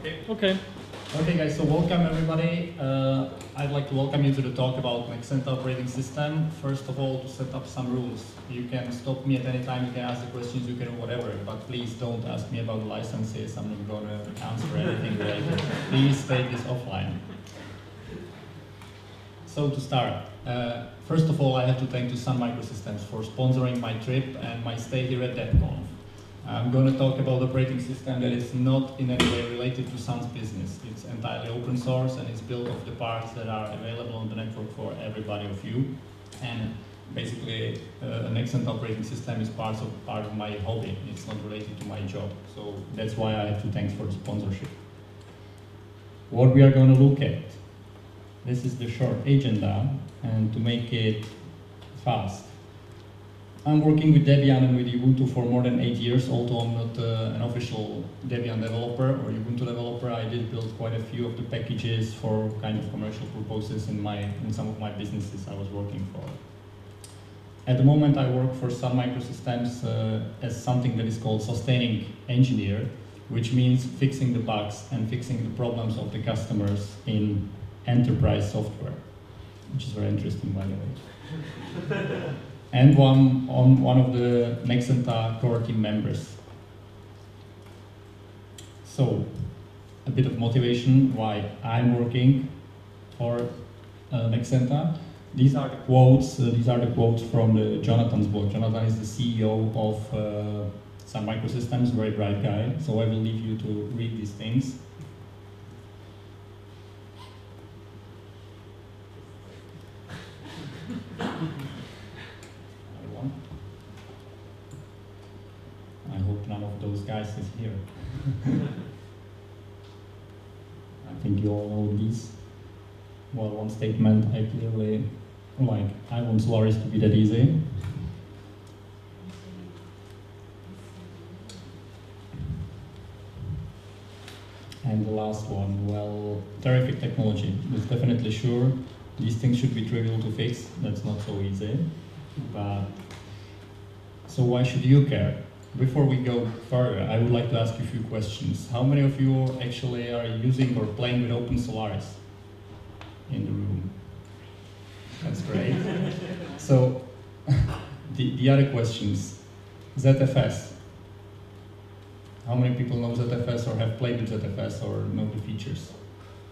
Okay. Okay. Okay, guys. So welcome everybody. Uh, I'd like to welcome you to the talk about Nexenta operating system. First of all, to set up some rules. You can stop me at any time. You can ask the questions. You can whatever. But please don't ask me about licenses. I'm not going to answer anything related. Please take this offline. So to start, uh, first of all, I have to thank to Sun Microsystems for sponsoring my trip and my stay here at DebConf. I'm going to talk about operating system that is not in any way related to Sun's business. It's entirely open source and it's built of the parts that are available on the network for everybody of you. And basically, uh, an excellent operating system is part of part of my hobby. It's not related to my job. So that's why I have to thank for the sponsorship. What we are going to look at. This is the short agenda, and to make it fast. I'm working with Debian and with Ubuntu for more than eight years, although I'm not uh, an official Debian developer or Ubuntu developer. I did build quite a few of the packages for kind of commercial purposes in my in some of my businesses I was working for. At the moment, I work for Sun Microsystems uh, as something that is called sustaining engineer, which means fixing the bugs and fixing the problems of the customers in enterprise software, which is very interesting, by the way. and one on one of the Nexenta core team members. So, a bit of motivation why I'm working for uh, Nexenta. These are the quotes. Uh, these are the quotes from the Jonathan's book. Jonathan is the CEO of uh, Sun Microsystems, very bright guy. So I will leave you to read these things. I hope none of those guys is here. I think you all know these. Well, one statement I clearly like. I want Solaris to be that easy. And the last one, well, terrific technology. It's definitely sure these things should be trivial to fix. That's not so easy. But so why should you care? Before we go further, I would like to ask you a few questions. How many of you actually are using or playing with Open Solaris in the room? That's great. so the, the other questions, ZFS. How many people know ZFS or have played with ZFS or know the features?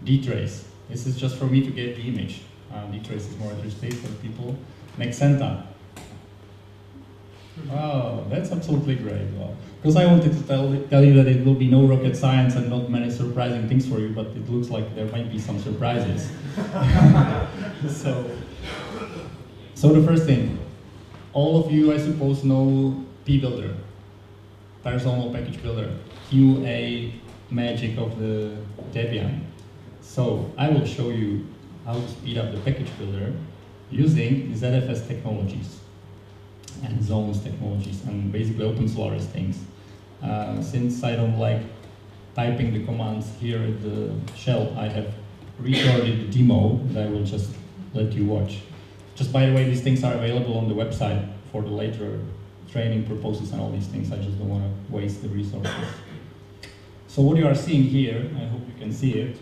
dtrace. This is just for me to get the image. Uh, dtrace is more interesting for people. Nexenta. Oh, that's absolutely great. Well, because I wanted to tell, tell you that it will be no rocket science and not many surprising things for you, but it looks like there might be some surprises. so, so the first thing, all of you, I suppose, know pbuilder, personal package builder, QA magic of the Debian. So I will show you how to speed up the package builder using ZFS technologies and zones technologies and basically open Solaris things. Uh, since I don't like typing the commands here at the shell, I have recorded the demo that I will just let you watch. Just by the way, these things are available on the website for the later training purposes and all these things. I just don't want to waste the resources. So what you are seeing here, I hope you can see it,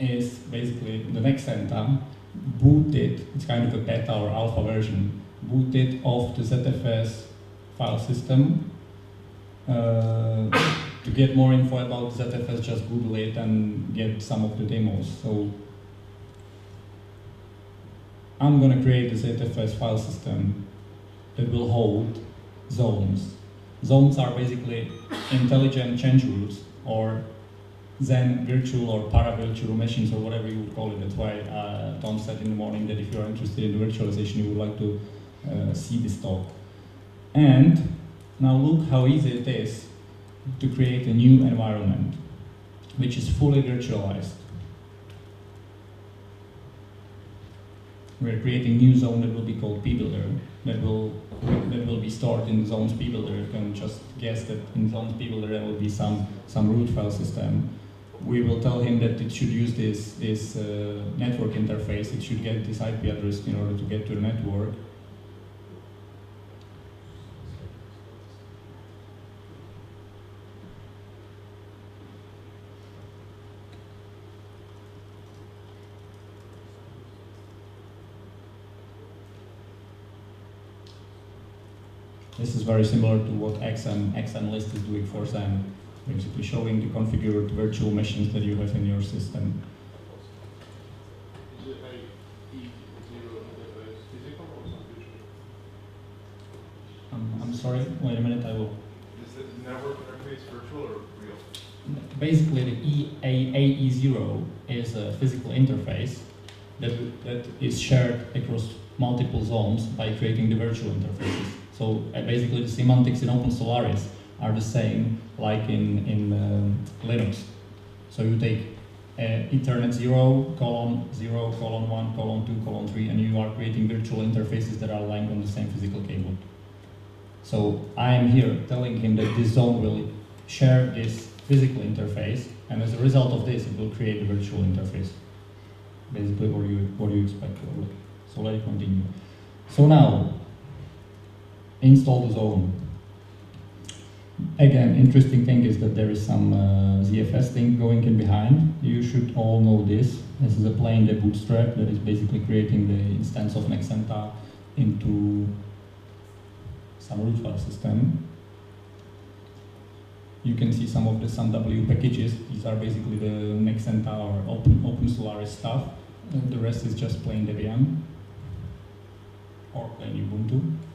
is basically the next Nexenta booted, it's kind of a beta or alpha version, booted off the ZFS file system. Uh, to get more info about ZFS, just Google it and get some of the demos. So I'm going to create a ZFS file system that will hold zones. Zones are basically intelligent change rules or Xen virtual or para-virtual machines or whatever you would call it. That's why uh, Tom said in the morning that if you are interested in virtualization, you would like to see this talk. And now look how easy it is to create a new environment, which is fully virtualized. We're creating new zone that will be called pbuilder, that will that will be stored in zones pbuilder. You can just guess that in zones pbuilder there will be some some root file system. We will tell him that it should use this this uh, network interface. It should get this IP address in order to get to the network. This is very similar to what XM, XM list is doing for Xen, basically showing the configured virtual machines that you have in your system. Is it a E0 interface physical or some Um, I'm sorry, wait a minute, I will. Is the network interface virtual or real? Basically, the E AAE0 is a physical interface that, that is shared across multiple zones by creating the virtual interfaces. So uh, basically, the semantics in OpenSolaris are the same like in, in um, Linux. So you take uh, Ethernet 0, colon 0, colon 1, colon 2, colon 3, and you are creating virtual interfaces that are lying on the same physical cable. So I am here telling him that this zone will share this physical interface, and as a result of this, it will create a virtual interface. Basically, what you what you expect. So let it continue. So now, install the zone. Again, interesting thing is that there is some uh, ZFS thing going in behind. You should all know this. This is a plain the bootstrap that is basically creating the instance of Nexenta into some root file system. You can see some of the SunW packages. These are basically the Nexenta or Open, Open Solaris stuff. And the rest is just plain Debian or plain Ubuntu.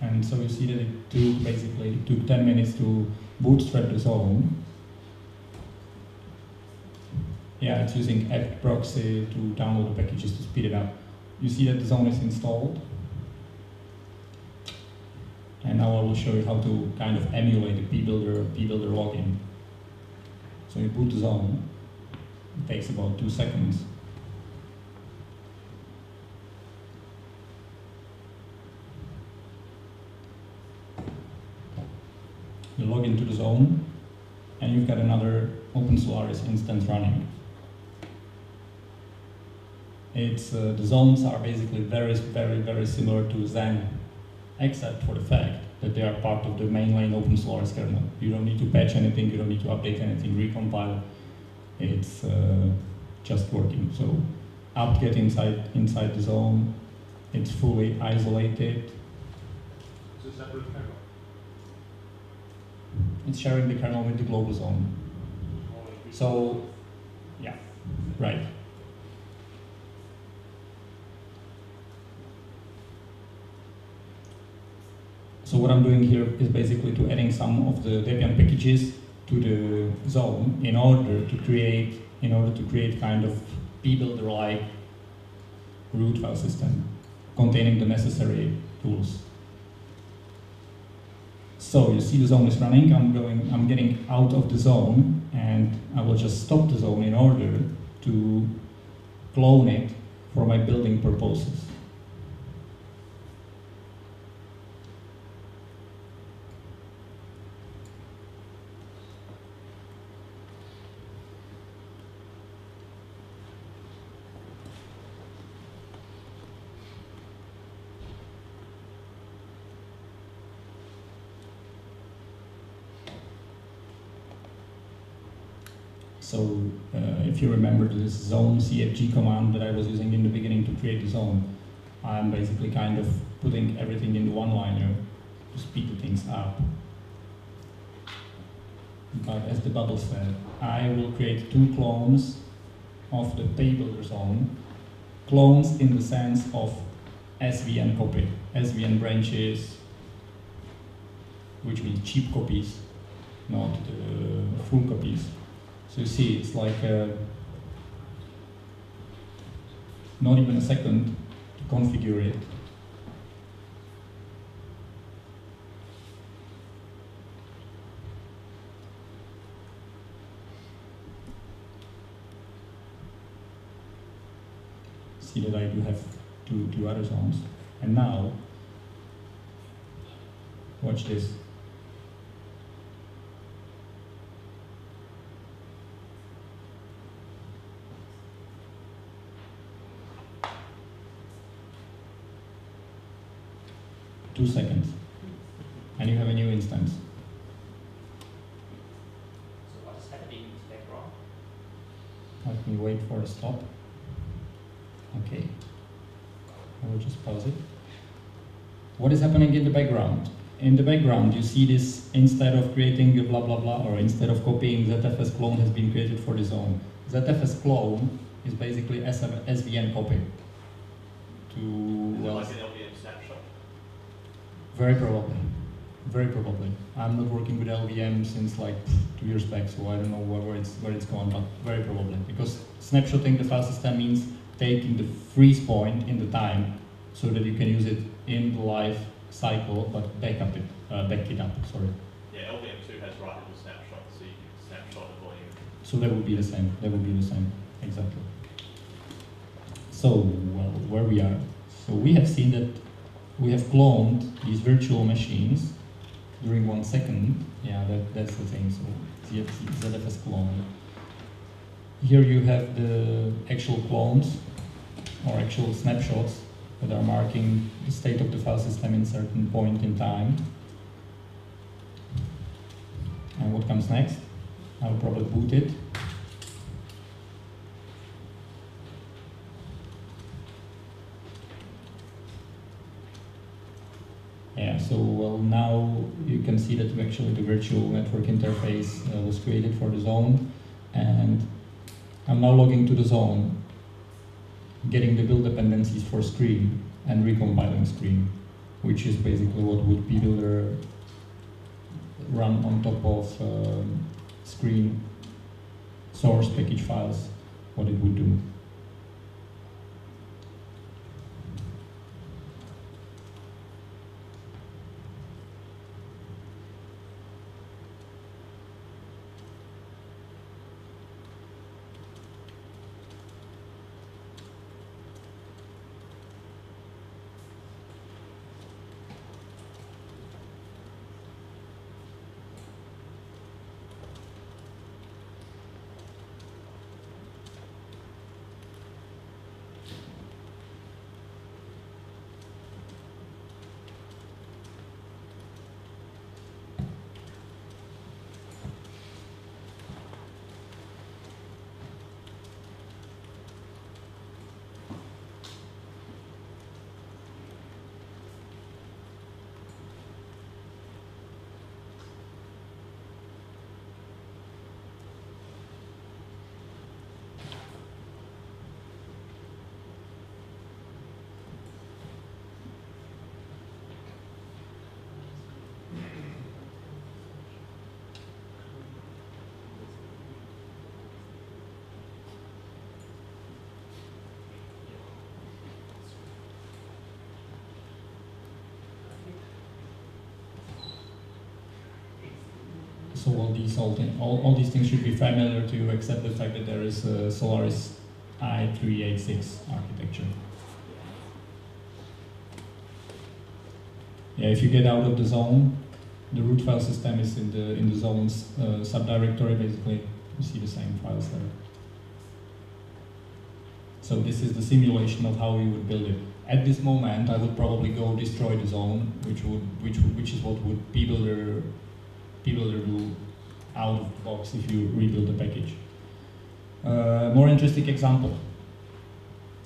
And so you see that it took basically it took 10 minutes to bootstrap the zone. Yeah, it's using apt proxy to download the packages to speed it up. You see that the zone is installed. And now I will show you how to kind of emulate the pbuilder pbuilder login. So you boot the zone. It takes about two seconds. You log into the zone, and you've got another Open Solaris instance running. It's, uh, the zones are basically very, very, very similar to Xen, except for the fact that they are part of the mainline Open Solaris kernel. You don't need to patch anything, you don't need to update anything, recompile. It's uh, just working. So apt-get inside, inside the zone, it's fully isolated. It's a separate kernel. It's sharing the kernel with the global zone. So, yeah, right. So what I'm doing here is basically to adding some of the Debian packages to the zone in order to create in order to create kind of pbuilder-like root file system containing the necessary tools. So you see the zone is running, I'm going, I'm getting out of the zone and I will just stop the zone in order to clone it for my building purposes. So uh, if you remember this zone CFG command that I was using in the beginning to create the zone, I'm basically kind of putting everything in one liner to speed things up. But as the bubble said, I will create two clones of the pbuilder zone. Clones in the sense of SVN copy, SVN branches, which means cheap copies, not the full copies. So you see, it's like uh, not even a second to configure it. See that I do have two, two other zones. And now, watch this. Two seconds, and you have a new instance. So what is happening in the background? Let me wait for a stop. Okay. I will just pause it. What is happening in the background? In the background, you see this instead of creating a blah blah blah, or instead of copying ZFS clone has been created for the zone. ZFS clone is basically SVN copy. To well, like an LVM snapshot? Very probably, very probably. I'm not working with LVM since like two years back, so I don't know where, it's where it's going, but very probably because snapshotting the file system means taking the freeze point in the time so that you can use it in the life cycle, but back up it, uh, back it up. Sorry. Yeah, LVM2 has write in the snapshot, so you can snapshot the volume. So that would be the same. That would be the same. Exactly. So, well, where we are. So we have seen that we have cloned these virtual machines during one second. Yeah, that, that's the thing. So ZFS clone. Here you have the actual clones or actual snapshots that are marking the state of the file system in certain point in time. And what comes next? I'll probably boot it. Yeah, so well now you can see that actually the virtual network interface uh, was created for the zone and I'm now logging to the zone, getting the build dependencies for screen and recompiling screen, which is basically what would pbuilder run on top of um, screen source package files, what it would do. So all these all, thing, all, all these things should be familiar to you, except the fact that there is a Solaris i386 architecture. Yeah, if you get out of the zone, the root file system is in the in the zone's uh, subdirectory. Basically, you see the same files there. So this is the simulation of how we would build it. At this moment, I would probably go destroy the zone, which would which which is what would pbuilder pbuilder do out of the box if you rebuild the package. Uh, more interesting example.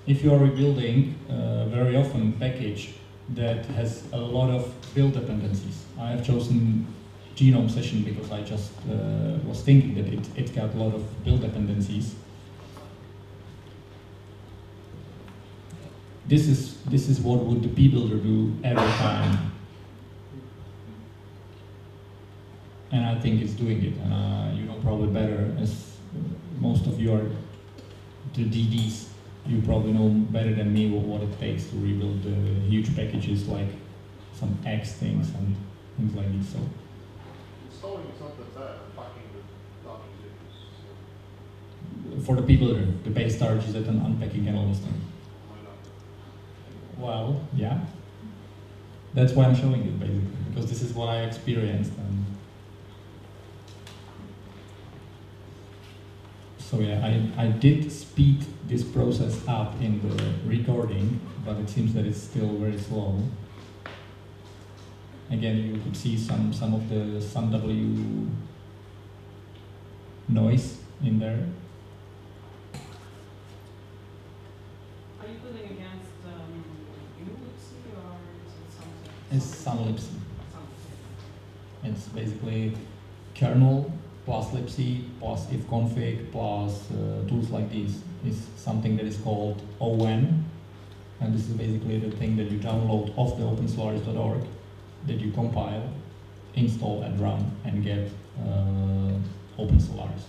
If you are rebuilding uh, very often package that has a lot of build dependencies. I have chosen gnome session because I just uh, was thinking that it, it got a lot of build dependencies. This is, this is what would the pbuilder do every time and I think it's doing it. And uh, you know probably better, as most of you are the DDs. You probably know better than me what, it takes to rebuild the huge packages like some X things and things like this. So Installing is not that bad, unpacking the for the people, the base storage is at an unpacking and all these things. Well, yeah. That's why I'm showing it basically because this is what I experienced and. So yeah, I, I did speed this process up in the recording, but it seems that it's still very slow. Again, you could see some, some of the some W noise in there. Are you building against um, ULibc or is it something? is sunlibc. It's basically kernel plus libc plus ifconfig plus uh, tools like these is something that is called ON, and this is basically the thing that you download off the opensolaris.org that you compile, install and run and get uh, OpenSolaris.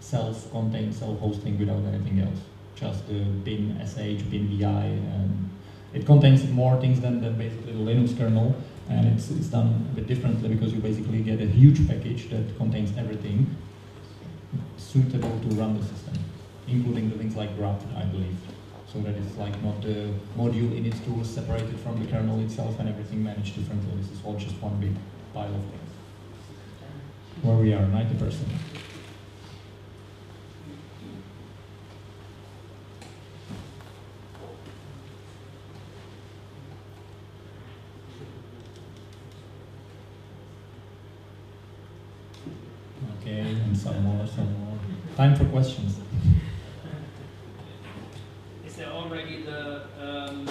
Self-contained, self-hosting without anything else. Just the bin sh, bin vi, and it contains more things than, than basically the Linux kernel, and it's, it's done a bit differently because you basically get a huge package that contains everything suitable to run the system, including the things like grep, I believe. So that it's like not the module in its tool separated from the kernel itself and everything managed differently. This is all just one big pile of things. Where we are, 90%. Okay, and some more, some more. Time for questions. Is there already the um,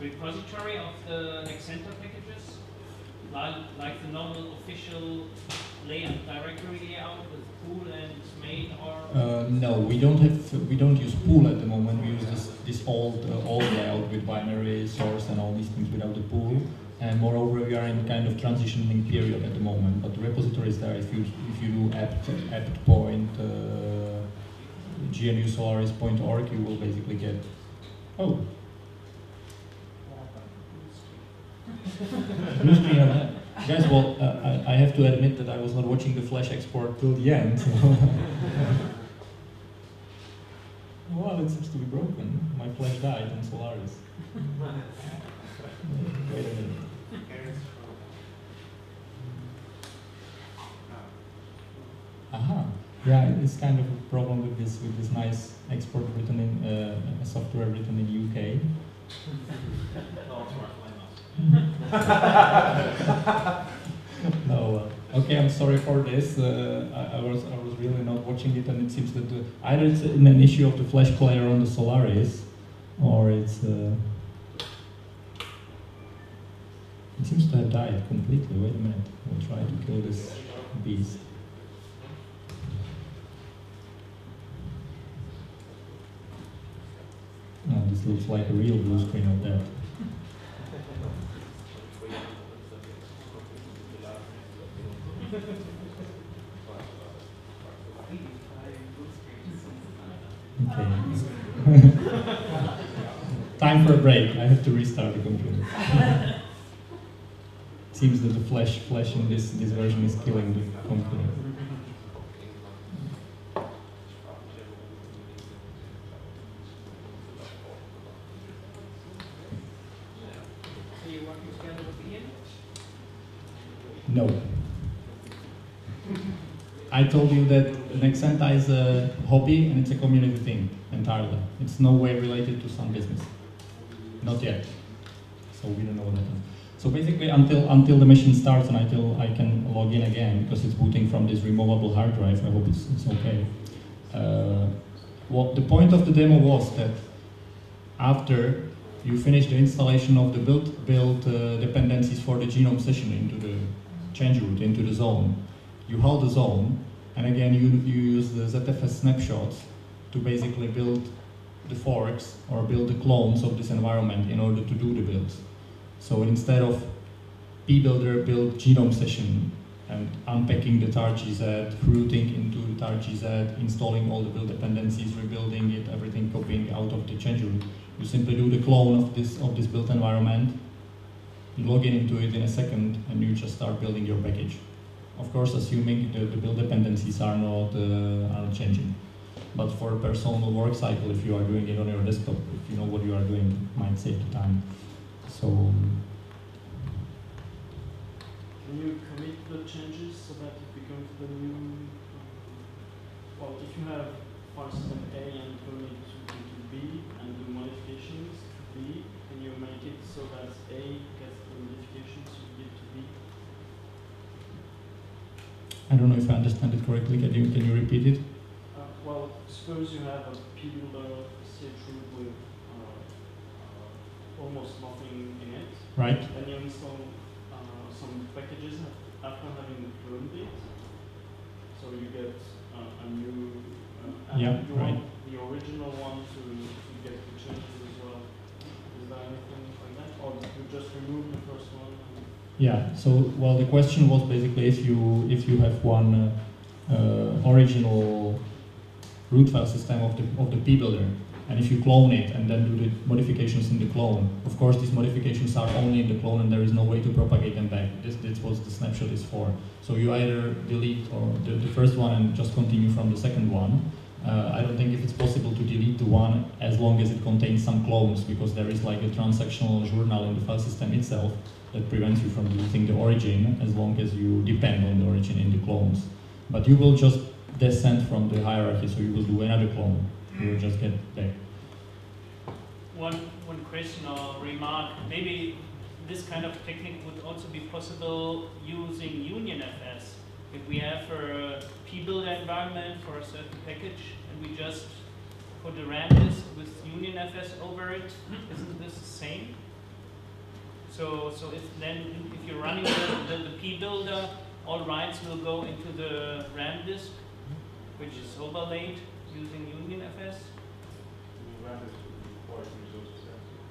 repository of the Nexenta packages? Like, like the normal official layout directory layout with pool and main or? Uh, no, we don't have, we don't use pool at the moment. We use this, this old, uh, old layout with binary source and all these things without the pool. And moreover, we are in kind of transitioning period at the moment. But the repository is there. If you if you do apt apt point uh, GNU org, you will basically get. Oh. Blue. Guys, well, uh, I, I have to admit that I was not watching the flash export till the end. so- it seems to be broken. My flash died on Solaris. Wait a minute. Aha. Yeah, it's kind of a problem with this with this nice export written in uh, software written in UK. No, okay, I'm sorry for this. Uh, I, I was I was really not watching it, and it seems that the, either it's in an issue of the Flash player on the Solaris, or it's. Uh, it seems to have died completely. Wait a minute. We'll try to kill this beast. Oh, this looks like a real blue screen of that. Okay. Time for a break. I have to restart the computer. Seems that the flash flash in this this version is killing the computer. Are you working together with Ian? No. I told you that Nexenta is a hobby and it's a community thing entirely. It's no way related to some business. Not yet. So we don't know what happens. So basically, until until the machine starts and until I can log in again, because it's booting from this removable hard drive, I hope it's, it's okay. Uh, what the point of the demo was that after you finish the installation of the build build uh, dependencies for the gnome session into the change root into the zone, you hold the zone, and again you you use the ZFS snapshots to basically build the forks or build the clones of this environment in order to do the builds. So instead of pbuilder build gnome session and unpacking the tar-gz, routing into the tar-gz, installing all the build dependencies, rebuilding it, everything copying out of the change root, you simply do the clone of this of this built environment, you log in into it in a second, and you just start building your package. Of course, assuming the, the build dependencies are not uh, are not changing. But for a personal work cycle, if you are doing it on your desktop, if you know what you are doing, it might save the time. So Can you commit the changes so that it becomes the new? um, Well, if you have file system A and commit to, to B and do modifications to B, can you make it so that A gets the modifications you give to B? I don't know if I understand it correctly. Can you can you repeat it? Uh, well, suppose you have a pbuilder CH root with uh, uh, almost nothing in it. right? Then you install uh, some packages after having cloned it. So you get uh, a new, uh, Yeah, you right. want the original one to, to get the changes as well. Is there anything like that? Or you just remove the first one? Yeah. So, well, the question was basically if you if you have one uh, uh, original root file system of the of the p builder, and if you clone it and then do the modifications in the clone, of course these modifications are only in the clone and there is no way to propagate them back. This this was the snapshot is for. So you either delete or the, the first one and just continue from the second one. Uh, I don't think if it's possible to delete the one as long as it contains some clones because there is like a transactional journal in the file system itself that prevents you from using the origin as long as you depend on the origin in the clones. But you will just descend from the hierarchy, so you will do another clone. You will just get back. One, one question or remark, maybe this kind of technique would also be possible using UnionFS. If we have a p-builder environment for a certain package and we just put a RAM disk with UnionFS over it, isn't this the same? So, so if then, if you're running the, the, the p-builder, all writes will go into the RAM disk, which is overlaid using UnionFS. Ran this quite resource sensitive.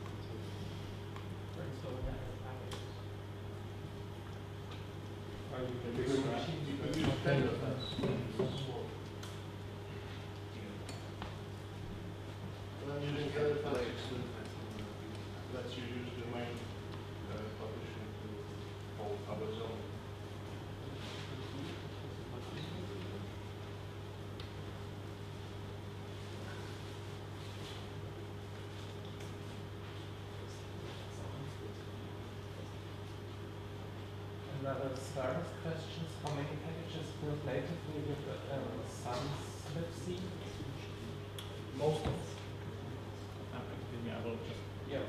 Maybe we can- we can use Tenderfest. Well, I'm using Tenderfest, lets you use the main uh, partition to other zone. Another service questions, how many packages built natively with the uh, Sans libc? Most of. Yeah, I will just Yeah.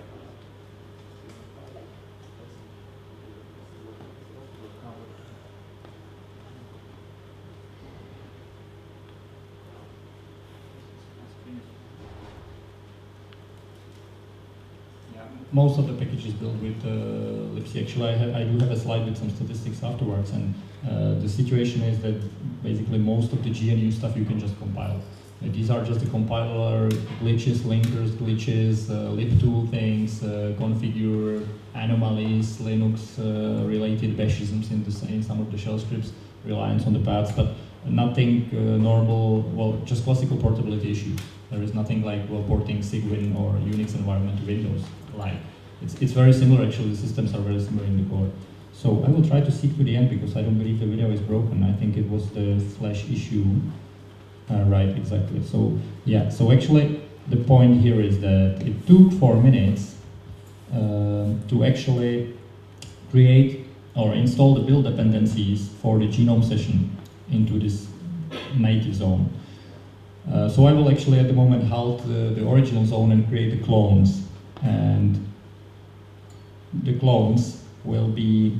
Yeah, most of the packages built with uh, libc. Actually, I, I do have a slide with some statistics afterwards, and uh, the situation is that basically most of the GNU stuff you can just compile. Uh, these are just the compiler glitches, linkers, glitches, uh, libtool things, uh, configure anomalies, Linux-related bashisms in, the, in some of the shell scripts, reliance on the paths, but nothing uh, normal, well, just classical portability issues. There is nothing like well, porting Cygwin or Unix environment to Windows. Like it's, it's very similar actually. The systems are very similar in the core. So I will try to seek to the end because I don't believe the video is broken. I think it was the flash issue. Uh, right, exactly. So yeah. So actually, the point here is that it took four minutes um, to actually create or install the build dependencies for the gnome session into this native zone. Uh, so I will actually at the moment halt the, the original zone and create the clones. And the clones will be,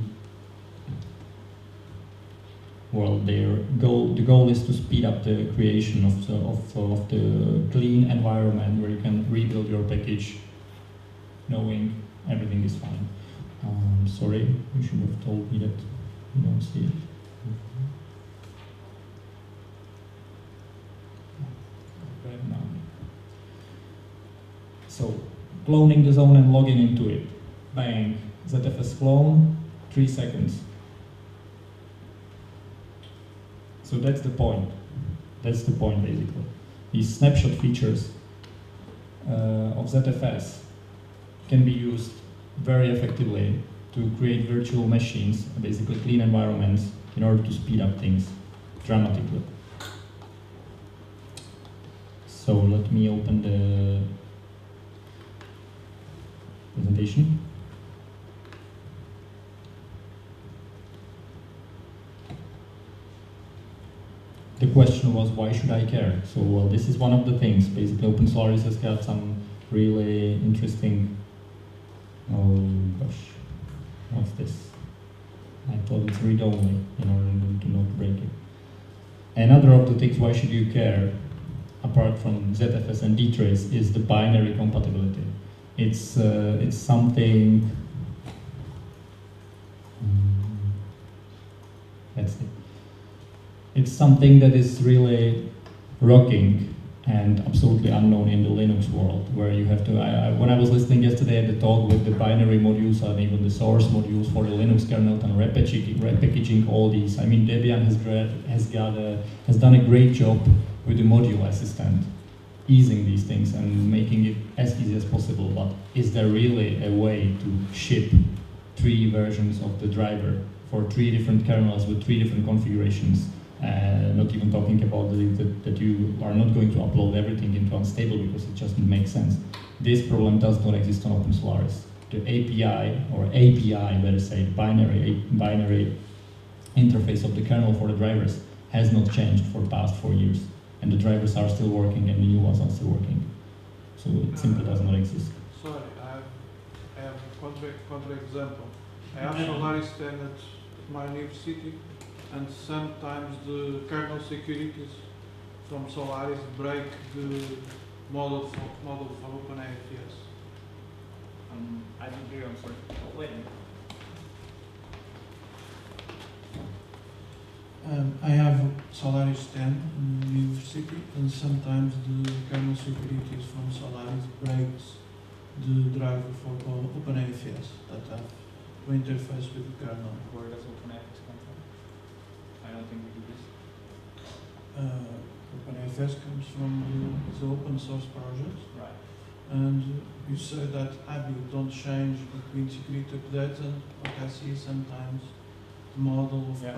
well, their goal, the goal is to speed up the creation of the, of, of the clean environment where you can rebuild your package knowing everything is fine. Um, sorry, you should have told me that you don't see it. So, cloning the zone and logging into it. Bang. ZFS clone, three seconds. So that's the point. That's the point basically. These snapshot features uh, of ZFS can be used very effectively to create virtual machines, basically clean environments, in order to speed up things dramatically. So let me open the presentation. The question was, why should I care? So, well, this is one of the things. Basically, Open Solaris has got some really interesting. Oh gosh, what's this? I thought it's read only in order to not break it. Another of the things, why should you care, apart from ZFS and dtrace, is the binary compatibility. It's uh, it's something. Mm, Let's see. It's something that is really rocking and absolutely unknown in the Linux world, where you have to. I, I, when I was listening yesterday at the talk with the binary modules and even the source modules for the Linux kernel and repackaging, repackaging all these, I mean Debian has has got a, has done a great job with the module assistant, easing these things and making it as easy as possible. But is there really a way to ship three versions of the driver for three different kernels with three different configurations? Uh, not even talking about the, that, that you are not going to upload everything into unstable because it just makes sense. This problem does not exist on Open Solaris. The API or API, better say, binary binary interface of the kernel for the drivers has not changed for the past four years, and the drivers are still working and the new ones are still working. So it simply does not exist. Sorry, I have, I have a contra, contra example. I have Solaris 10 at my university, and sometimes the kernel securities from Solaris break the model for, model for OpenAFS. Um, I don't hear, I'm sorry. Oh, wait a minute. Um, I have Solaris 10 in university, and sometimes the kernel securities from Solaris breaks the driver for o- OpenAFS that have to interface with the kernel. Where does OpenAFS come from? I don't think we do this. Uh, OpenAFS comes from the, the open source project, Right. and you say that ABI don't change between security updates and what I see sometimes the model of Yeah,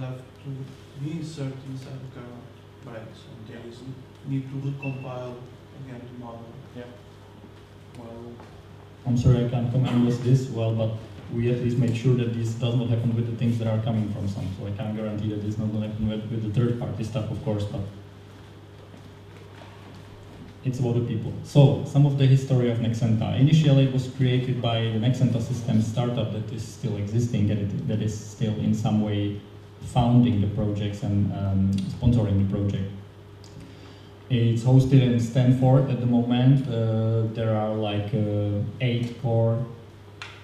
have to be inserted inside the kernel breaks, and there is need to recompile again the model. Yeah. Well, I'm sorry I can't comment with this well, but we at least make sure that this does not happen with the things that are coming from some. So I can't guarantee that this not going to happen with, with the third party stuff, of course, but it's about the people. So, some of the history of Nexenta. Initially, it was created by the Nexenta Systems startup that is still existing, it, that is still in some way founding the projects and um, sponsoring the project. It's hosted in Stanford at the moment. Uh, there are like uh, eight core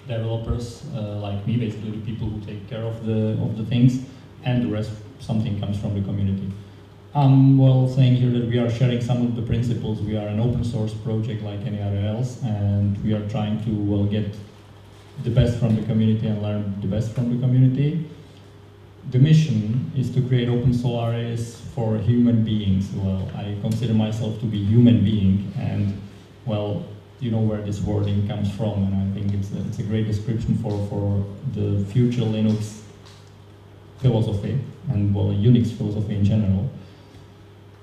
developers, uh, like me, basically the people who take care of the of the things, and the rest something comes from the community. I'm well saying here that we are sharing some of the principles. We are an open source project like any other else, and we are trying to well get the best from the community and learn the best from the community. The mission is to create open Solaris for human beings. Well, I consider myself to be human being, and well, you know where this wording comes from, and I think it's a, it's a great description for, for the future Linux philosophy and well, Unix philosophy in general.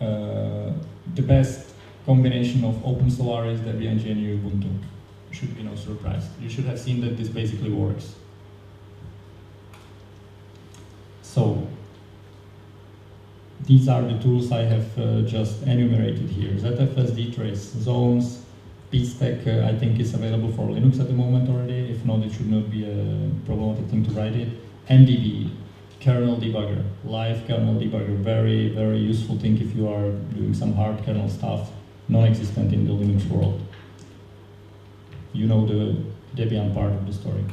Uh, the best combination of Open Solaris, Debian, GNU, Ubuntu. Should be no surprise. You should have seen that this basically works. So, these are the tools I have uh, just enumerated here. ZFS, dtrace, zones, pstack uh, I think is available for Linux at the moment already. If not, it should not be a problematic thing to write it. MDB, kernel debugger, live kernel debugger, very, very useful thing if you are doing some hard kernel stuff, non-existent in the Linux world. You know the Debian part of the story.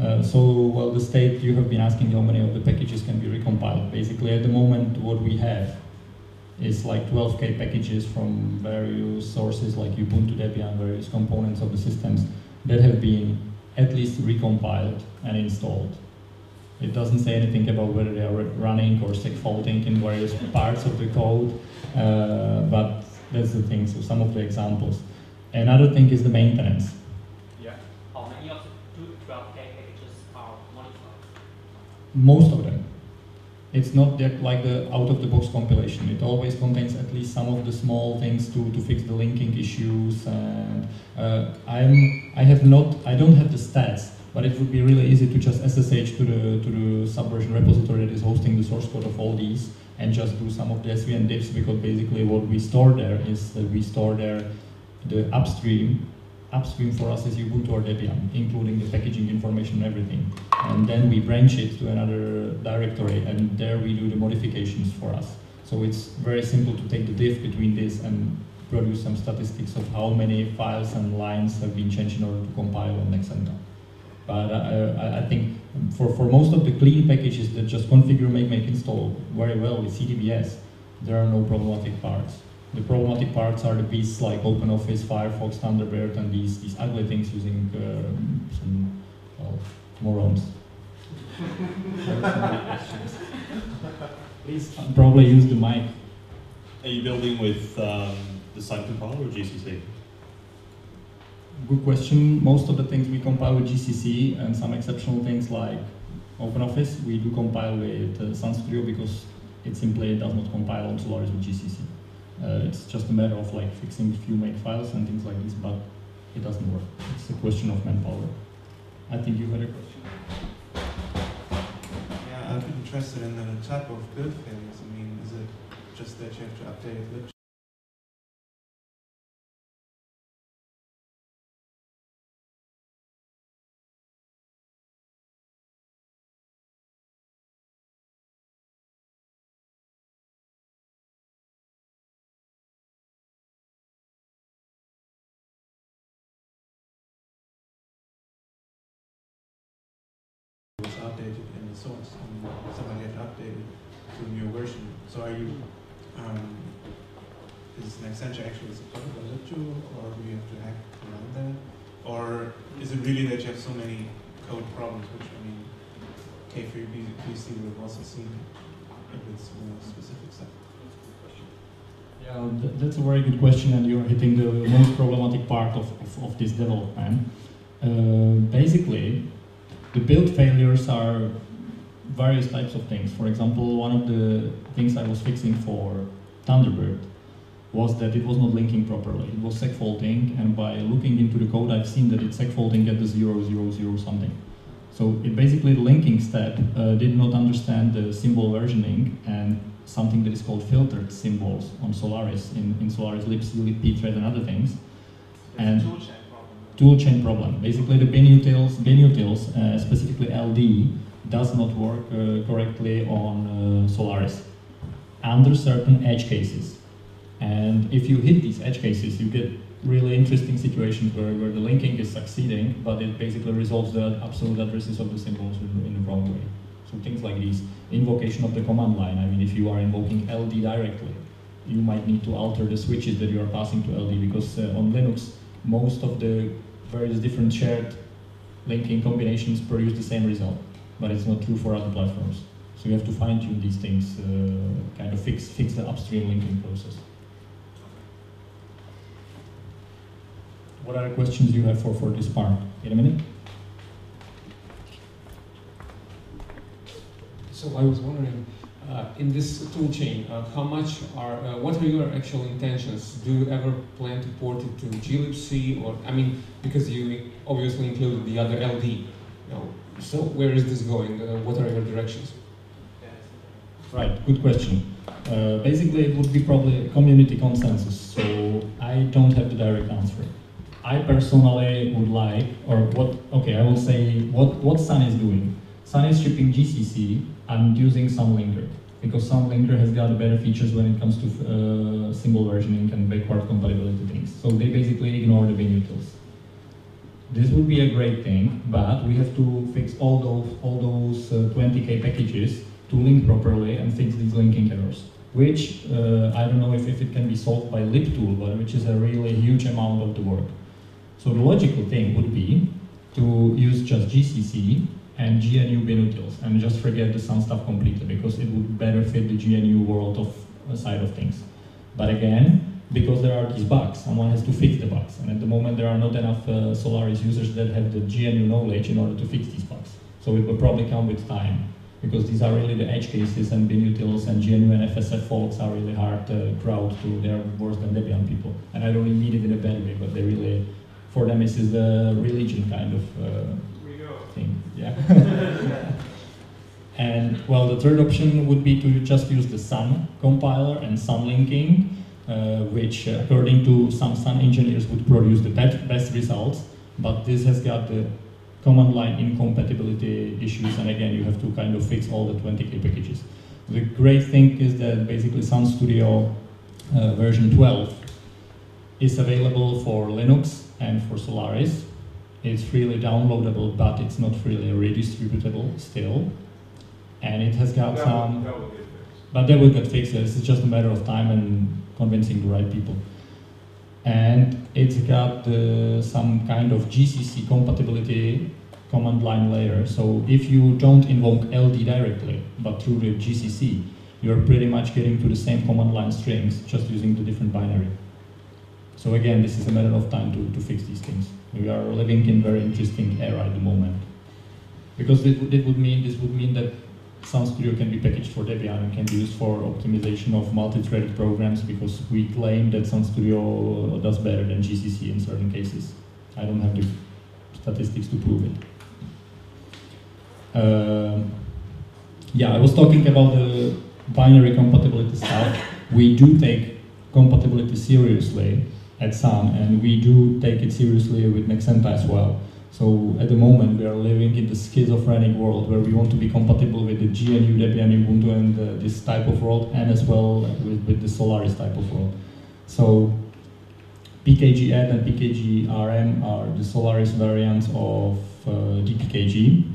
Uh, so, well, the state, you have been asking how many of the packages can be recompiled. Basically, at the moment, what we have is like 12k packages from various sources like Ubuntu, Debian, various components of the systems that have been at least recompiled and installed. It doesn't say anything about whether they are running or segfaulting in various parts of the code, uh, but that's the thing, so some of the examples. Another thing is the maintenance. Yeah. How many of the 12K packages are modified? Most of them. It's not that like the out-of-the-box compilation. It always contains at least some of the small things to, to fix the linking issues. And uh, I'm I have not I don't have the stats, but it would be really easy to just SSH to the to the Subversion repository that is hosting the source code of all these and just do some of the SVN diffs because basically what we store there is that we store there the upstream upstream for us is Ubuntu or Debian, including the packaging information and everything. And then we branch it to another directory, and there we do the modifications for us. So it's very simple to take the diff between this and produce some statistics of how many files and lines have been changed in order to compile on Nexenta. But uh, I, I think for, for most of the clean packages that just configure, make, make, install very well with CDBS, there are no problematic parts. The problematic parts are the pieces like OpenOffice, Firefox, Thunderbird, and these, these ugly things using um, some well, morons. Please probably use the mic. Are you building with um, the Sun compiler or GCC? Good question. Most of the things we compile with GCC and some exceptional things like OpenOffice, we do compile with uh, Sun Studio because it simply does not compile on Solaris with GCC. Uh, it's just a matter of like fixing a few make files and things like this, but it doesn't work. It's a question of manpower. I think you had a question. Yeah, I'm interested in the type of build things. I mean, is it just that you have to update updated in the source and somebody had to update it to a new version. So are you, um, is Nexenta actually supported by libtool or do you have to hack around that? Or is it really that you have so many code problems, which I mean, K3BC would have also seen it's more specific stuff? Yeah, that's a very good question, and you're hitting the most problematic part of, of, of this development. Uh, basically, the build failures are various types of things. For example, one of the things I was fixing for Thunderbird was that it was not linking properly. It was segfaulting, and by looking into the code, I've seen that it's segfaulting at the zero, zero, zero something. So it basically the linking step uh, did not understand the symbol versioning and something that is called filtered symbols on Solaris in, in Solaris libc, libpthread, and other things. And tool chain problem. Basically, the binutils, binutils uh, specifically LD, does not work uh, correctly on uh, Solaris under certain edge cases. And if you hit these edge cases, you get really interesting situations where, where the linking is succeeding, but it basically resolves the absolute addresses of the symbols in, in the wrong way. So things like these. Invocation of the command line. I mean, if you are invoking LD directly, you might need to alter the switches that you are passing to LD because uh, on Linux, most of the various different shared linking combinations produce the same result, but it's not true for other platforms. So you have to fine tune these things, uh, kind of fix, fix the upstream linking process. What are the questions you have for, for this part? In a minute? So I was wondering, uh, in this tool chain, uh, how much are, uh, what are your actual intentions? Do you ever plan to port it to glibc or, I mean, because you obviously included the other LD, you know, so where is this going? Uh, what are your directions? Right, good question. Uh, basically, it would be probably a community consensus, so I don't have the direct answer. I personally would like, or what, okay, I will say what, what Sun is doing. Sun is shipping GCC and using SunLinker, because SunLinker has got better features when it comes to uh, symbol versioning and backward compatibility things. So they basically ignore the binutils. This would be a great thing, but we have to fix all those, all those uh, 20k packages to link properly and fix these linking errors, which uh, I don't know if, if it can be solved by libtool, but which is a really huge amount of the work. So the logical thing would be to use just GCC and GNU binutils and just forget the Sun stuff completely because it would better fit the GNU world of uh, side of things. But again, because there are these bugs, someone has to fix the bugs. And at the moment, there are not enough uh, Solaris users that have the GNU knowledge in order to fix these bugs. So it will probably come with time because these are really the edge cases and binutils and GNU and FSF folks are really hard uh, crowd to, they're worse than Debian people. And I don't mean it in a bad way, but they really, for them, this is a religion kind of uh, thing. Yeah. and well, the third option would be to just use the Sun compiler and Sun linking, which uh, according to some Sun engineers would produce the best, best results. But this has got the command line incompatibility issues, and again, you have to kind of fix all the 20k packages. The great thing is that basically Sun Studio uh, version 12 is available for Linux and for Solaris. It's freely downloadable, but it's not freely redistributable still. And it has got some. That will get fixed. But they will get fixed. It's just a matter of time and convincing the right people. And it's got uh, some kind of GCC compatibility command line layer. So if you don't invoke LD directly, but through the GCC, you're pretty much getting to the same command line strings, just using the different binary. So again, this is a matter of time to, to fix these things. We are living in very interesting era at the moment. Because it, it would mean, this would mean that Sun Studio can be packaged for Debian and can be used for optimization of multi-threaded programs because we claim that Sun Studio does better than GCC in certain cases. I don't have the statistics to prove it. Um, yeah, I was talking about the binary compatibility stuff. We do take compatibility seriously at Sun, and we do take it seriously with Nexenta as well. So at the moment, we are living in the schizophrenic world where we want to be compatible with the GNU, Debian, Ubuntu, and uh, this type of world, and as well with, with the Solaris type of world. So PKG Add and PKG RM are the Solaris variants of uh, DPKG.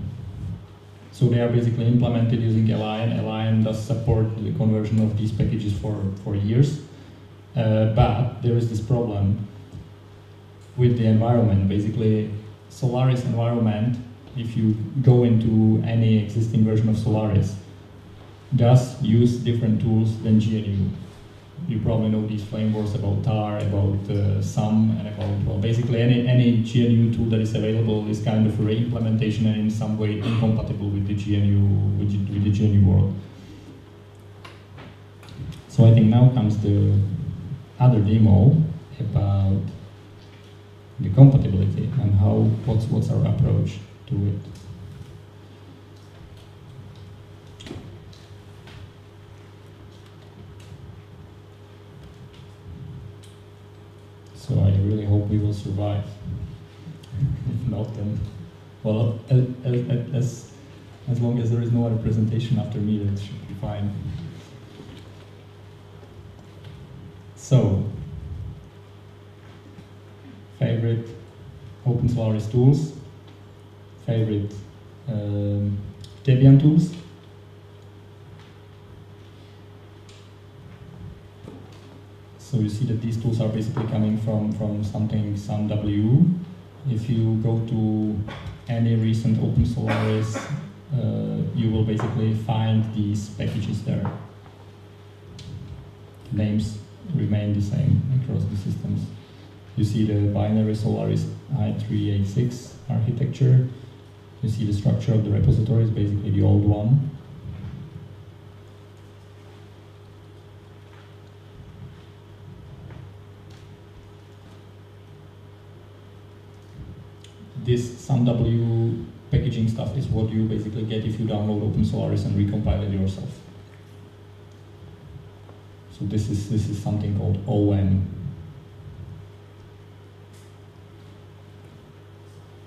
So they are basically implemented using Alien. Alien does support the conversion of these packages for, for years. Uh, but there is this problem with the environment. Basically, Solaris environment, if you go into any existing version of Solaris, does use different tools than GNU. You probably know these frameworks about tar, about uh, SUM, and about, well, basically any, any GNU tool that is available is kind of a re-implementation and in some way incompatible with the GNU, with, with the GNU world. So I think now comes the other demo about the compatibility and how what's what's our approach to it. So I really hope we will survive. if not, then well, as, as as long as there is no other presentation after me, that should be fine. So, favorite open Solaris tools, favorite um, Debian tools. So you see that these tools are basically coming from, from something, some W. If you go to any recent open Solaris, uh, you will basically find these packages there. Names remain the same across the systems. You see the binary Solaris i386 architecture. You see the structure of the repository is basically the old one. This SunW packaging stuff is what you basically get if you download OpenSolaris and recompile it yourself. So this is this is something called ON.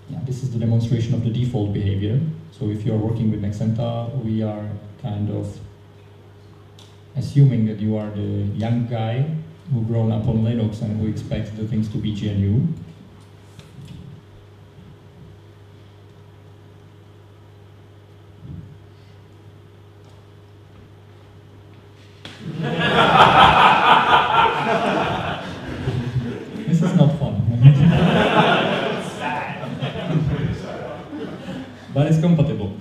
Yeah, this is the demonstration of the default behavior. So if you are working with Nexenta, we are kind of assuming that you are the young guy who grown up on Linux and who expects the things to be GNU. This is not fun. but it's compatible.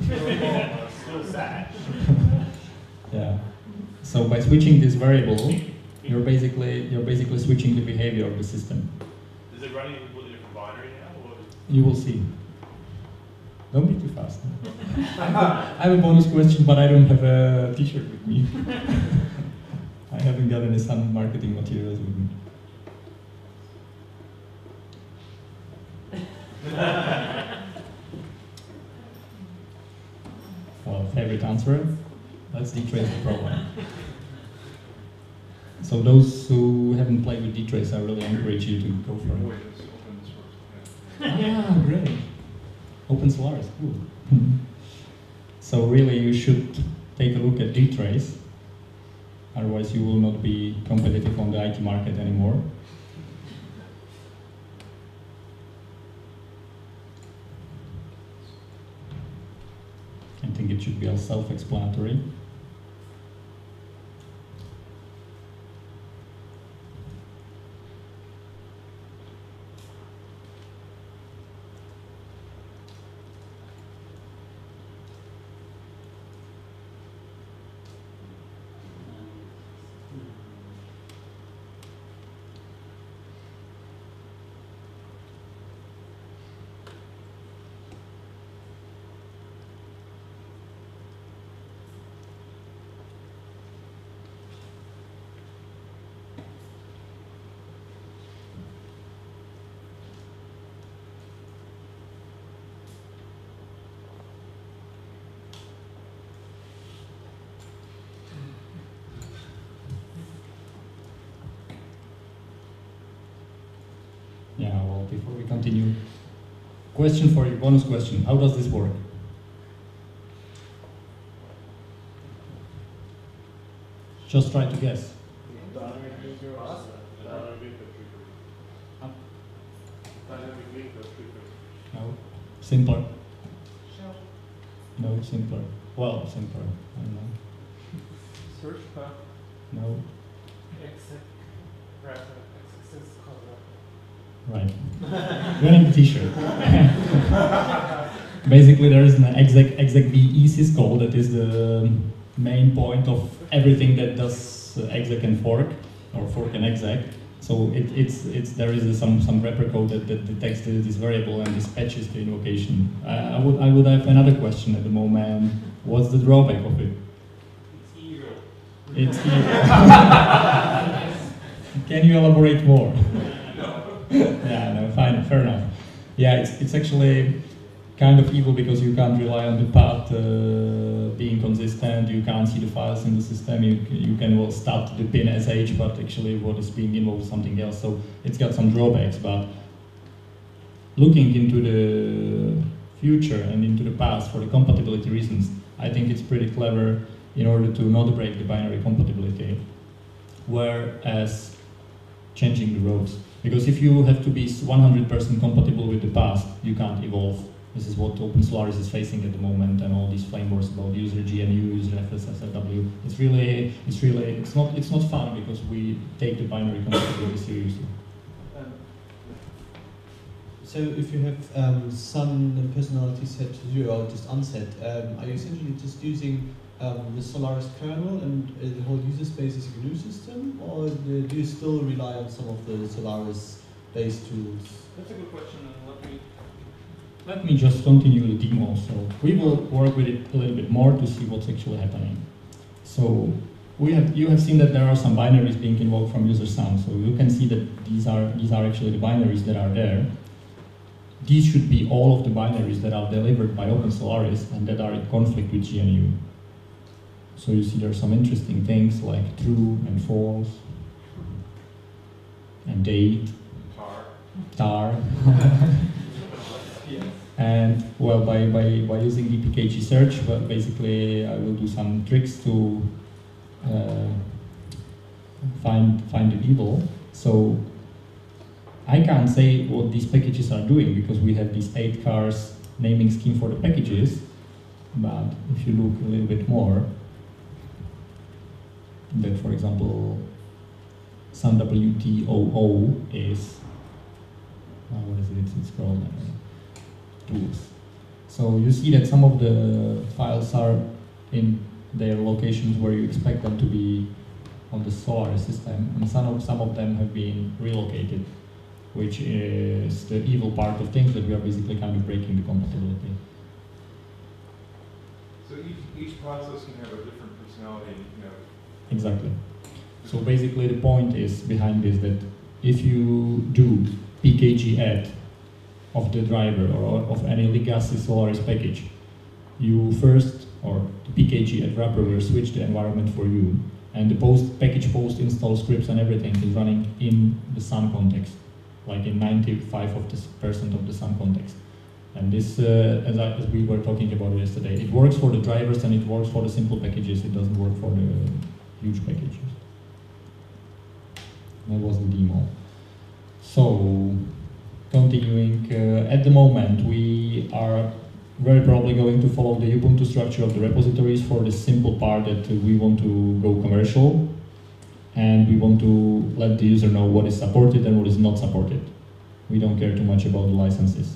yeah. So by switching this variable, you're basically you're basically switching the behavior of the system. Is it running in a completely different binary now, or? You will see. Don't be too fast. I have a- I have a bonus question, but I don't have a T-shirt with me. I haven't got any Sun marketing materials with me. Well, favorite answer? Let's dtrace the program. So those who haven't played with D-Trace, I really encourage you to go for it. yeah, ah, great. Open Solaris, cool. Hmm. so really you should take a look at D-Trace, otherwise you will not be competitive on the IT market anymore. I think it should be all self-explanatory. Question for you, bonus question. How does this work? Just try to guess. Dynamic link or trigger? Huh? Dynamic link or trigger? No? Simpler? No, simpler. Well, simpler. I don't know. Search bar, No? wrapper, access color. Right. Wearing the t-shirt. Basically, there is an exec, exec VE syscall that is the main point of everything that does exec and fork, or fork and exec. So it, it's, it's, there is some, some wrapper code that, that detects this, variable and dispatches the invocation. Uh, I, would, I would have another question at the moment. What's the drawback of it? It's evil. It's Can you elaborate more? yeah, no, fine, fair enough. Yeah, it's, it's actually kind of evil because you can't rely on the path uh, being consistent, you can't see the files in the system, you, you can well start the pin sh, but actually what is being invoked is something else, so it's got some drawbacks, but looking into the future and into the past for the compatibility reasons, I think it's pretty clever in order to not break the binary compatibility, whereas changing the rows. Because if you have to be 100% compatible with the past, you can't evolve. This is what Open Solaris is facing at the moment, and all these flame wars about user GNU, user FSSW. It's really, it's really, it's not, it's not fun because we take the binary compatibility seriously. Um, So if you have um, some personality set to zero or just unset, um, are you essentially just using um, the Solaris kernel and uh, the whole user space is a GNU system, or do do you still rely on some of the Solaris-based tools? That's a good question, let me Let me just continue the demo. So we will work with it a little bit more to see what's actually happening. So we have, you have seen that there are some binaries being invoked from user sound. So you can see that these are, these are actually the binaries that are there. These should be all of the binaries that are delivered by Open Solaris and that are in conflict with GNU. So you see there are some interesting things like true and false and date, Tar. tar. And well, by, by, by using dpkg search, but basically I will do some tricks to uh, find find the evil. So I can't say what these packages are doing because we have these eight cars naming scheme for the packages. But if you look a little bit more, that for example, SUNWtoo is uh, what is it? It's called uh, tools. So you see that some of the files are in their locations where you expect them to be on the Solaris system, and some of, some of them have been relocated, which is the evil part of things that we are basically kind of breaking the compatibility. So each, each process can have a different personality, you know. Exactly. So basically the point is behind this that if you do pkg add of the driver or of any legacy Solaris package, you first, or the pkg add wrapper will switch the environment for you, and the post package post install scripts and everything is running in the Sun context, like in 95 of this percent of the Sun context. And this, uh, as, I, as we were talking about yesterday, it works for the drivers and it works for the simple packages. It doesn't work for the huge packages. That was the demo. So, continuing, uh, at the moment we are very probably going to follow the Ubuntu structure of the repositories for the simple part that we want to go commercial and we want to let the user know what is supported and what is not supported. We don't care too much about the licenses.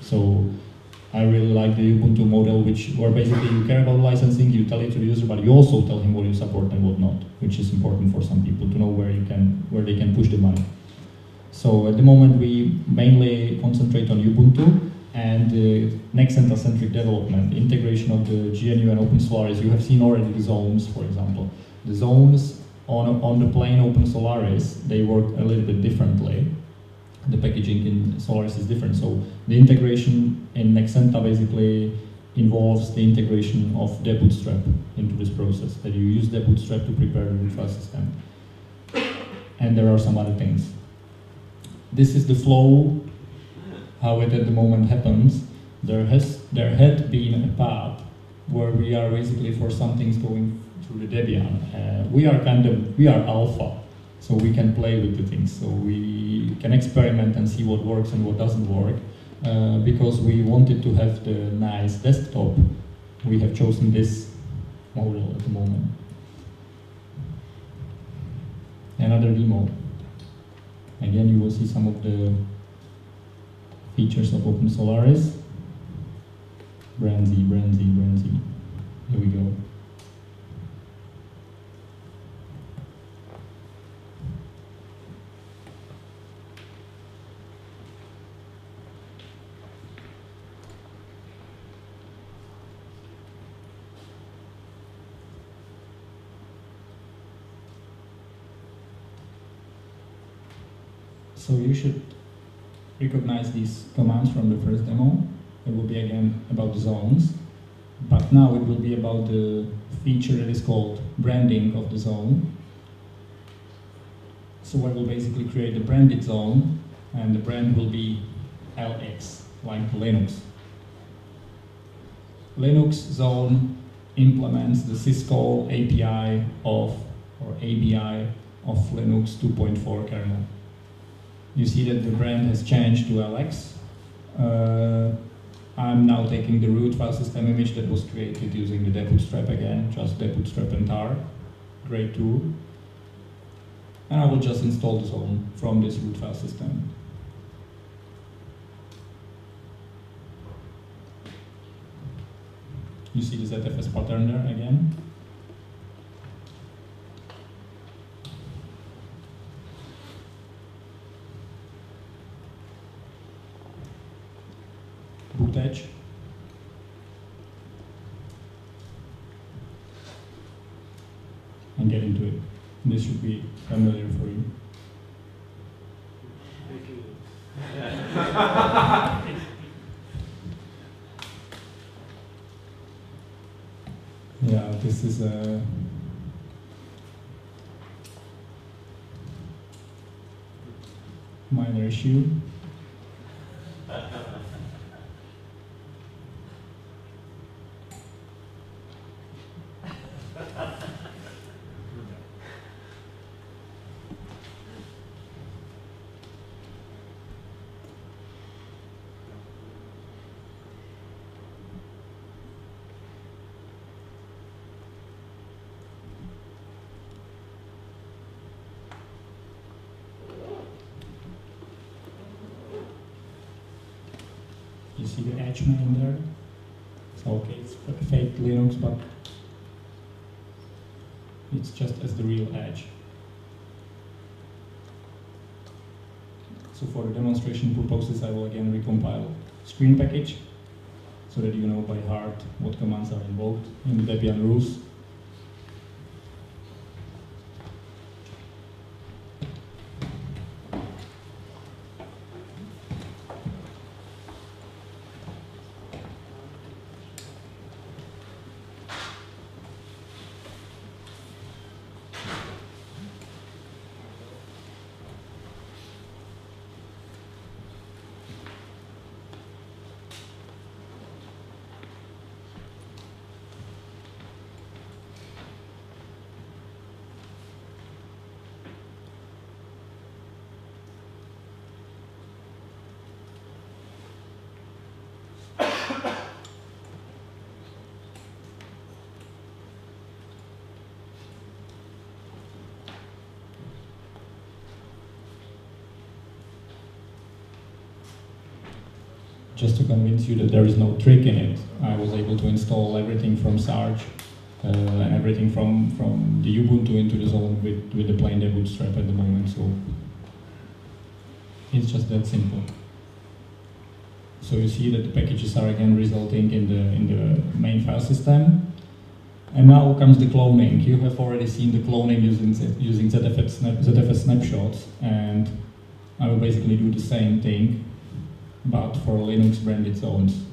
So I really like the Ubuntu model, which where basically you care about licensing, you tell it to the user, but you also tell him what you support and what not, which is important for some people to know where you can where they can push the money. So at the moment we mainly concentrate on Ubuntu and uh, Nexenta-centric development, integration of the GNU and Open Solaris. You have seen already the zones, for example. The zones on, on the plain Open Solaris, they work a little bit differently. The packaging in Solaris is different. So the integration in Nexenta basically involves the integration of the bootstrap into this process, that you use the bootstrap to prepare the root file system. And there are some other things. This is the flow, how it at the moment happens. There has there had been a path where we are basically for some things going through the Debian. Uh, we are kind of we are alpha, so we can play with the things. So we can experiment and see what works and what doesn't work. Uh, because we wanted to have the nice desktop, we have chosen this model at the moment. Another demo. Again, you will see some of the features of Open Solaris. Branzy, Branzy, Branzy. Here we go. So you should recognize these commands from the first demo. It will be again about the zones, but now it will be about the feature that is called branding of the zone. So I will basically create a branded zone, and the brand will be LX, like Linux. Linux zone implements the syscall API of, or ABI of Linux 2.4 kernel you see that the brand has changed to LX. Uh, I'm now taking the root file system image that was created using the debootstrap again, just debootstrap and tar, great tool. And I will just install the zone from this root file system. You see the ZFS pattern there again. Edge. And get into it. This should be familiar for you. yeah, this is a minor issue. You see the edge in there? So okay, it's fake Linux, but it's just as the real edge. So for the demonstration purposes, I will again recompile screen package so that you know by heart what commands are involved in the Debian rules. Convince you that there is no trick in it, I was able to install everything from Sarge uh, everything from, from the Ubuntu into the zone with, with the plain debootstrap at the moment. So it's just that simple. So you see that the packages are again resulting in the in the main file system. And now comes the cloning. You have already seen the cloning using using ZFS, snap, ZFS snapshots, and I will basically do the same thing, but for Linux branded zones.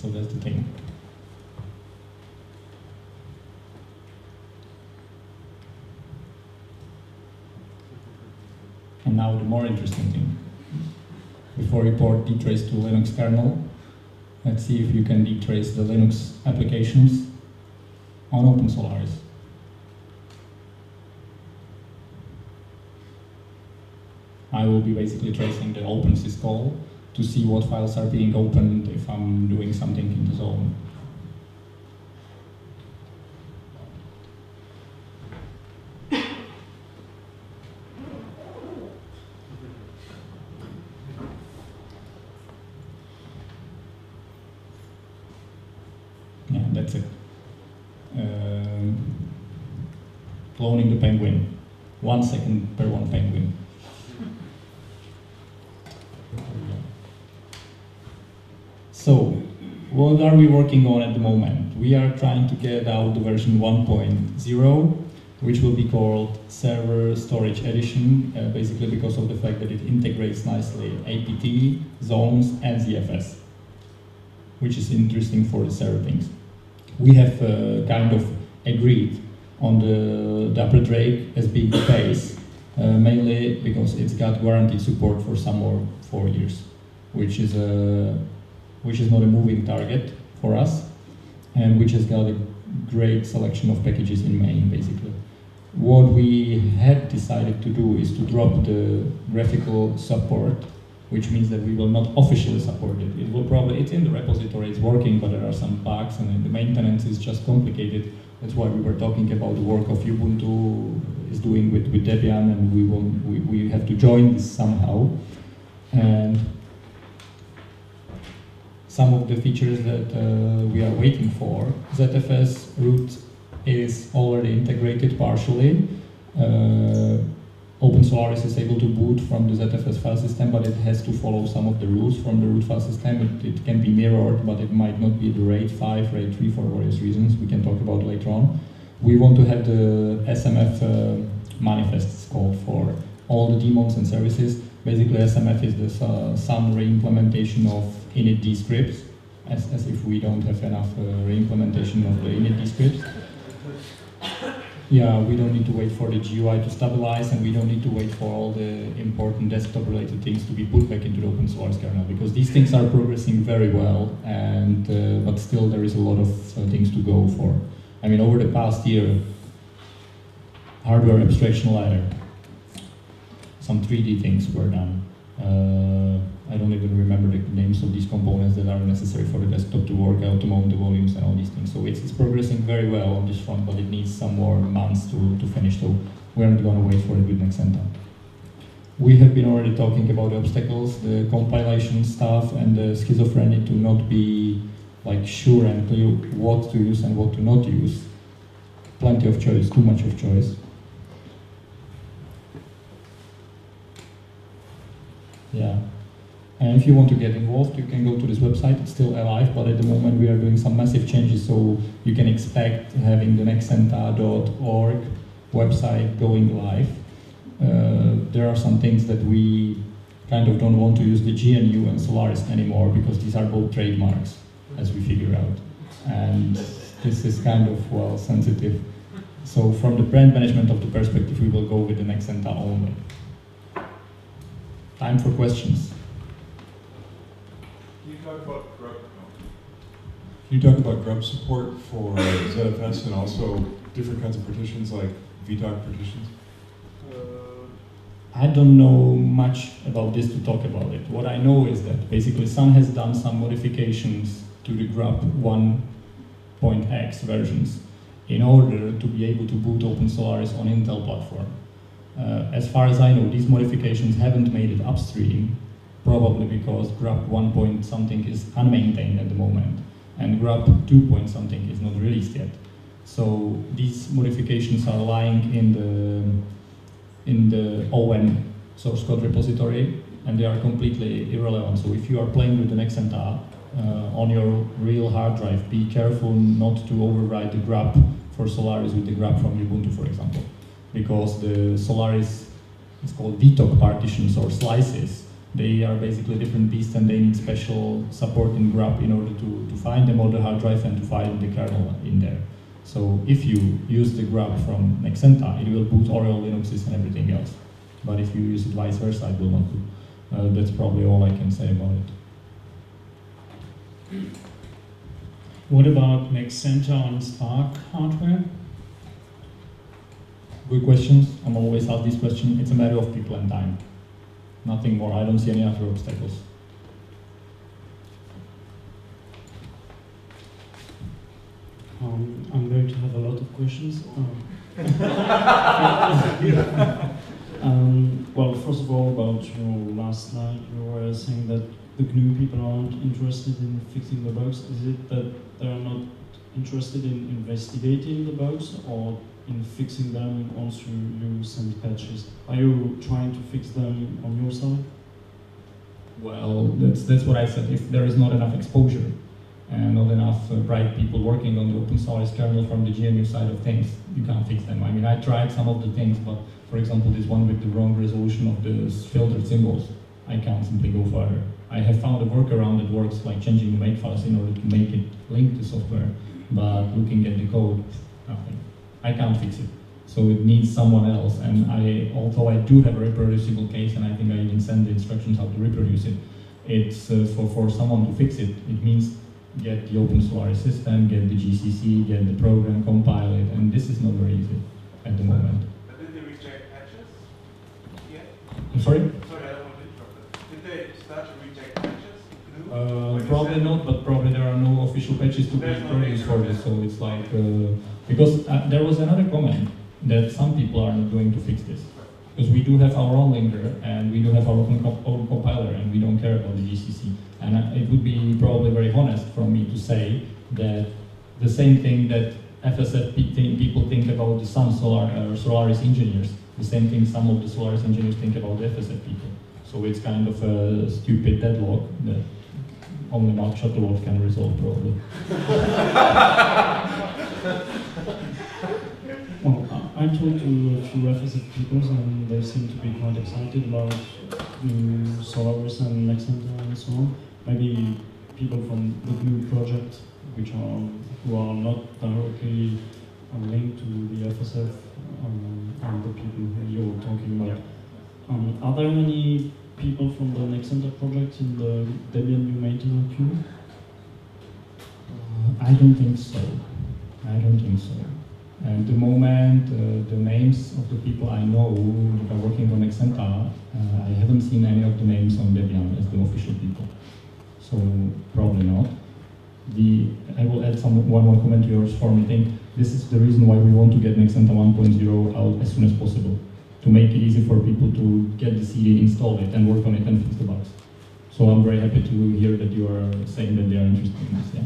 So that's the thing. And now the more interesting thing. Before you port dtrace to Linux kernel, let's see if you can dtrace the Linux applications on OpenSolaris. I will be basically tracing the OpenSys call to see what files are being opened if I'm doing something in the zone. Yeah, that's it. Um, cloning the penguin. One second per one penguin. So, what are we working on at the moment? We are trying to get out the version 1.0, which will be called Server Storage Edition, uh, basically because of the fact that it integrates nicely APT, zones, and ZFS, which is interesting for the server things. We have uh, kind of agreed on the Dapper Drake as being the base, uh, mainly because it's got guaranteed support for some more four years, which is a which is not a moving target for us, and which has got a great selection of packages in main, basically. What we had decided to do is to drop the graphical support, which means that we will not officially support it. It will probably, it's in the repository, it's working, but there are some bugs, and the maintenance is just complicated. That's why we were talking about the work of Ubuntu is doing with, with Debian, and we, will, we, we have to join this somehow. And some of the features that uh, we are waiting for. ZFS root is already integrated partially. Uh, OpenSolaris is able to boot from the ZFS file system, but it has to follow some of the rules from the root file system. It, it can be mirrored, but it might not be the RAID 5, RAID 3 for various reasons we can talk about later on. We want to have the SMF uh, manifests called for all the daemons and services. Basically, SMF is the uh, some re-implementation of init scripts, as, as if we don't have enough uh, re-implementation of the init scripts. Yeah, we don't need to wait for the GUI to stabilize, and we don't need to wait for all the important desktop-related things to be put back into the open source kernel, because these things are progressing very well, and uh, but still there is a lot of uh, things to go for. I mean, over the past year, hardware abstraction layer, some 3D things were done. Uh, I don't even remember the names of these components that are necessary for the desktop to work out, to mount the volumes and all these things. So it's, it's progressing very well on this front, but it needs some more months to, to finish, so we're not going to wait for it with Nexenta. We have been already talking about the obstacles, the compilation stuff, and the schizophrenia to not be like sure and clear what to use and what to not use. Plenty of choice, too much of choice. Yeah. And if you want to get involved, you can go to this website. It's still alive, but at the moment we are doing some massive changes, so you can expect having the nexenta.org website going live. Uh, there are some things that we kind of don't want to use the GNU and Solaris anymore because these are both trademarks, as we figure out. And this is kind of, well, sensitive. So from the brand management of the perspective, we will go with the Nexenta only. Time for questions. Can you talk about grub? Can you talk about grub support for ZFS and also different kinds of partitions like VTOC partitions? Uh, I don't know much about this to talk about it. What I know is that basically Sun has done some modifications to the grub 1.x versions in order to be able to boot OpenSolaris on Intel platform. Uh, as far as I know, these modifications haven't made it upstream, probably because grub 1 point something is unmaintained at the moment, and grub 2 point something is not released yet. So these modifications are lying in the in the ON source code repository, and they are completely irrelevant. So if you are playing with an Nexenta uh, on your real hard drive, be careful not to override the grub for Solaris with the grub from Ubuntu, for example, because the Solaris is called VTOC partitions or slices. They are basically different beasts and they need special support in grub in order to, to find the hard drive and to find the kernel in there. So if you use the grub from Nexenta, it will boot Oriole Linuxes and everything else. But if you use it vice versa, it will not do. Uh, that's probably all I can say about it. What about Nexenta on SPARC hardware? Good questions. I'm always asked this question. It's a matter of people and time. Nothing more. I don't see any other obstacles. Um, I'm going to have a lot of questions. Um, um, well, first of all, about your last slide, you were saying that the GNU people aren't interested in fixing the bugs. Is it that they're not interested in investigating the bugs or in fixing them once you, send patches? Are you trying to fix them on your side? Well, that's, that's what I said. If there is not enough exposure and not enough uh, bright people working on the open source kernel from the GNU side of things, you can't fix them. I mean, I tried some of the things, but for example, this one with the wrong resolution of the filtered symbols, I can't simply go further. I have found a workaround that works, like changing the makefiles in order to make it link to software, but looking at the code. I can't fix it. So it needs someone else. And I, although I do have a reproducible case, and I think I even send the instructions how to reproduce it, it's uh, for, for someone to fix it. It means get the open Solaris system, get the GCC, get the program, compile it, and this is not very easy at the moment. But did they reject patches? Yeah? I'm sorry? Sorry, I don't want to interrupt. Did they start to reject patches? GNU? Uh, probably not, but probably there are no official patches to be produced for this, so it's like, uh, because uh, there was another comment that some people are not going to fix this. Because we do have our own linker and we do have our own, comp- own compiler and we don't care about the GCC. And uh, it would be probably very honest from me to say that the same thing that FSF pe- people think about the some Solar, uh, Solaris engineers, the same thing some of the Solaris engineers think about the FSF people. So it's kind of a stupid deadlock that only Mark Shuttleworth can resolve probably. Well, I I talked to a few FSF people and they seem to be quite excited about new Solaris and Nexenta and so on. Maybe people from the GNU project, which are who are not directly uh, linked to the FSF, um, are the people who you're talking about. Um, are there any people from the Nexenta project in the Debian new maintainer queue? Uh, I don't think so. I don't think so. At the moment, uh, the names of the people I know that are working on Nexenta, uh, I haven't seen any of the names on Debian as the official people. So probably not. The, I will add some one more comment to yours for me. think this is the reason why we want to get Nexenta 1.0 out as soon as possible, to make it easy for people to get the CD, install it, and work on it and fix the bugs. So I'm very happy to hear that you are saying that they are interested in this. Yeah.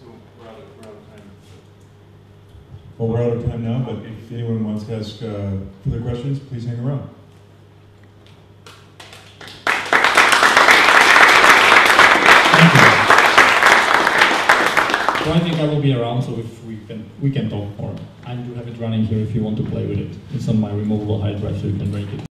So we're out of, we're out of time. Well, we're out of time now, but if anyone wants to ask uh, further questions, please hang around. So I think I will be around, so if we can, we can talk more. I do have it running here if you want to play with it. It's on my removable hard drive, so you can break it.